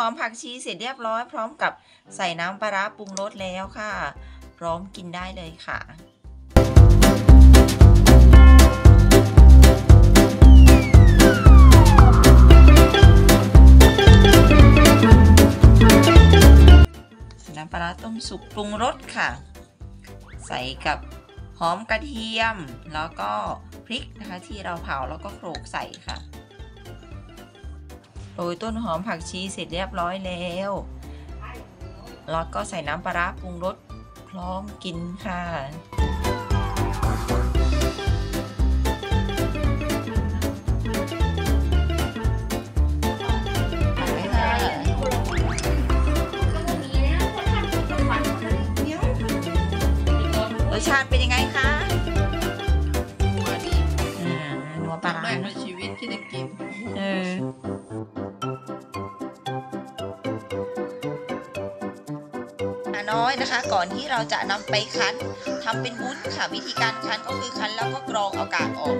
หอมผักชีเสร็จเรียบร้อยพร้อมกับใส่น้ำปลาร้าปรุงรสแล้วค่ะ พร้อมกินได้เลยค่ะน้ำปลาร้าต้มสุกปรุงรสค่ะ ใส่กับหอมกระเทียม แล้วก็พริกนะคะที่เราเผาแล้วก็โขลกใส่ค่ะ โรยต้นหอมผักชีเสร็จเรียบร้อยแล้วแล้วก็ใส่น้ำปลาร้าปรุงรสพร้อมกินค่ะรสชาติเป็นยังไงคะหัวดีอ่านัวปลาครั้งแรร้ากในชีวิตที่ได้กินเออ น้อยนะคะ ก่อนที่เราจะนำไปคั้นทำเป็นวุ้นค่ะวิธีการคั้นก็คือคั้นแล้วก็กรองเอากากออก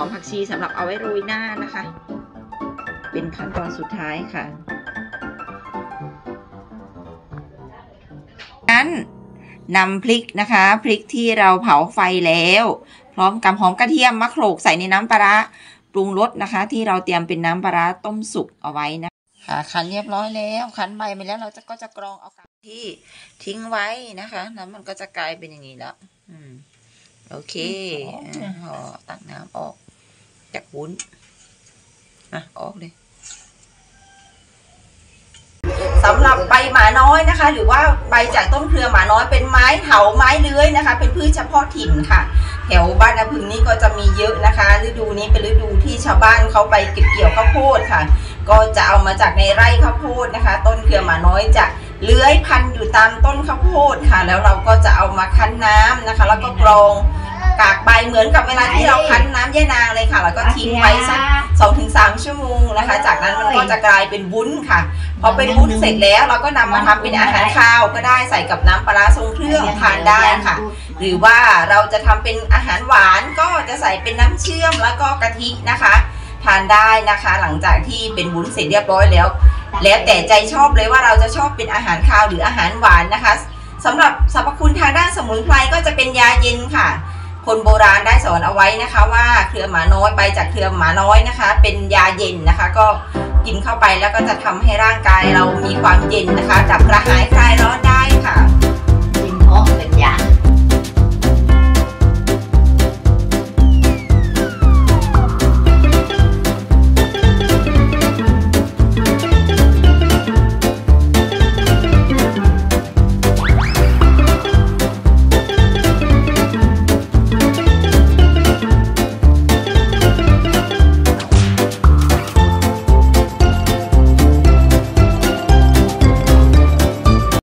อมผักชีสำหรับเอาไว้โรยหน้านะคะ เป็นขั้นตอนสุดท้ายค่ะนั้นนำพริกนะคะ พริกที่เราเผาไฟแล้ว พร้อมกับหอมกระเทียมมะโขลกใส่ในน้ำปลาร้าปรุงรสนะคะ ที่เราเตรียมเป็นน้ำปลาร้าต้มสุกเอาไว้นะค่ะคั้นเรียบร้อยแล้วคั้นใบไปแล้วเราจะก็จะกรองเอากากที่ทิ้งไว้นะคะน้ำมันก็จะกลายเป็นอย่างนี้แล้ว อืม โอเคอ่าพอตักน้ำออก จากวุ้น อะ ออกเลยสำหรับใบหมาน้อยนะคะ หรือว่าใบจากต้นเครือหมาน้อยเป็นไม้เถาไม้เลื้อยนะคะ เป็นพืชเฉพาะถิ่นค่ะ แถวบ้านนาพึงนี้ก็จะมีเยอะนะคะ ฤดูนี้เป็นฤดูที่ชาวบ้านเขาไปเก็บเกี่ยวข้าวโพดค่ะ ก็จะเอามาจากในไร่ข้าวโพดนะคะ ต้นเครือหมาน้อยจะเลื้อยพันอยู่ตามต้นข้าวโพดค่ะ แล้วเราก็จะเอามาคั้นน้ำนะคะ แล้วก็กรอง กากใบเหมือนกับเวลาที่เราคั้นน้ำยะนางเลยค่ะ แล้วก็ทิ้งไว้สักสองถึงสามชั่วโมงนะคะ จากนั้นมันก็จะกลายเป็นวุ้นค่ะ พอเป็นวุ้นเสร็จแล้วเราก็นำมาทำเป็นอาหารคาวก็ได้ใส่กับน้ำปลาร้าทรงเครื่องทานได้ค่ะ หรือว่าเราจะทำเป็นอาหารหวานก็จะใส่เป็นน้ำเชื่อมแล้วก็กะทินะคะ ทานได้นะคะ หลังจากที่เป็นวุ้นเสร็จเรียบร้อยแล้ว แล้วแต่ใจชอบเลยว่าเราจะชอบเป็นอาหารคาวหรืออาหารหวานนะคะสำหรับสรรพคุณทางด้านสมุนไพรก็จะเป็นยาเย็นค่ะ คนโบราณได้สอนเอาไว้นะคะว่าเครือหมาน้อยใบจากเครือหมาน้อยนะคะ เป็นยาเย็นนะคะ ก็กินเข้าไปแล้วก็จะทำให้ร่างกายเรามีความเย็นนะคะดับกระหายค่ะ